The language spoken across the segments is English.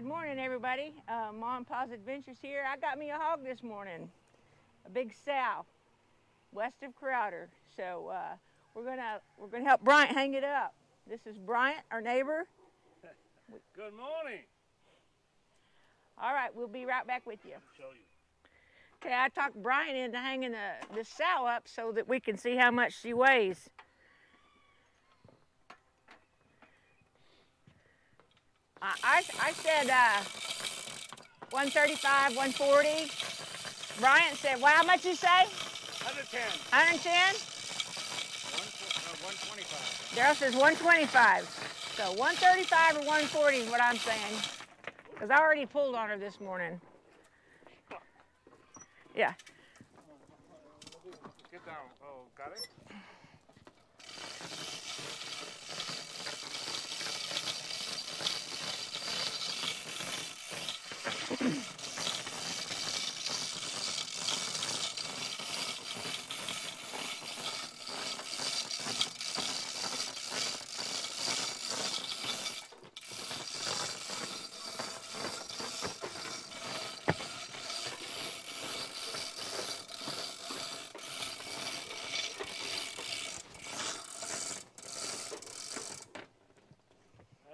Good morning, everybody. Uh, Mom Pa's Adventures here. I got me a hog this morning, a big sow, west of Crowder. So uh, we're gonna we're gonna help Bryant hang it up. This is Bryant, our neighbor. Good morning. All right, we'll be right back with you. Show you. Okay, I talked Bryant into hanging the, the sow up so that we can see how much she weighs. I, I, I said uh, 135, 140. Bryant said, well, how much you say? 110. 110? One, uh, 125. Daryl says 125. So 135 or 140 is what I'm saying. Because I already pulled on her this morning. Yeah. Get down. Oh, got it?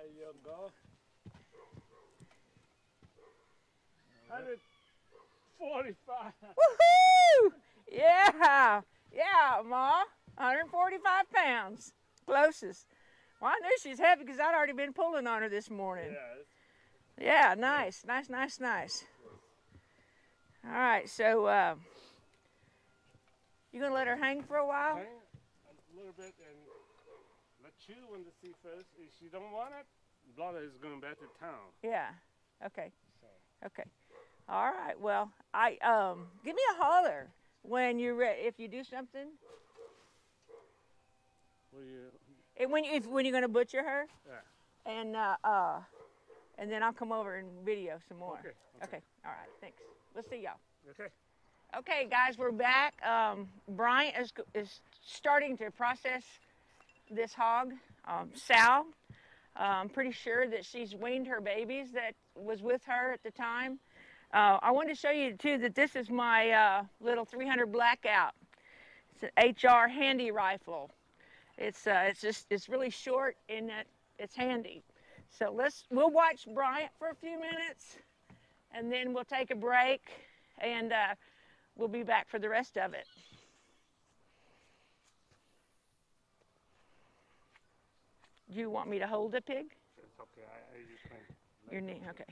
There you go. 145. Woohoo! Yeah, yeah, Ma. 145 pounds. Closest. Well, I knew she's heavy because I'd already been pulling on her this morning. Yeah, Yeah, nice, nice, nice, nice. All right, so uh, you gonna let her hang for a while? hang a little bit and let you when to see first. If she don't want it, Blotta is going back to town. Yeah. Okay. So, Okay. All right. Well, I um, give me a holler when you're ready. If you do something, what do you? and when you, if when you're gonna butcher her, Yeah. and uh, uh, and then I'll come over and video some more. Okay, okay. All right. Thanks. We'll see y'all. Okay. Okay, guys, we're back. Um, Bryant is, is starting to process this hog, um, Sal. I'm pretty sure that she's weaned her babies that was with her at the time. Uh, I wanted to show you too that this is my uh, little 300 blackout. It's an HR Handi-Rifle. It's uh, it's just it's really short and that it's handy. So let's we'll watch Bryant for a few minutes, and then we'll take a break, and uh, we'll be back for the rest of it. Do you want me to hold a pig? It's okay. I, I can. let Your knee, okay.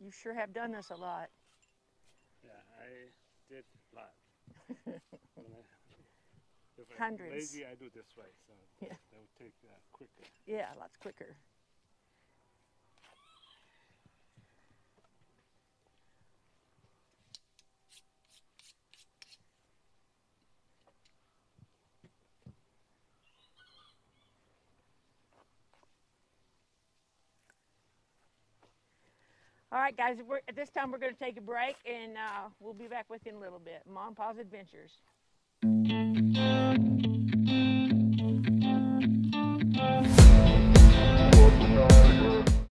You sure have done this a lot. Yeah, I did a lot. If I'm Hundreds. lazy, I do this way, so Yeah. that would take uh, quicker. Yeah, lots quicker. All right, guys, at this time we're going to take a break and uh, we'll be back with you in a little bit. Mom, Pa's Adventures.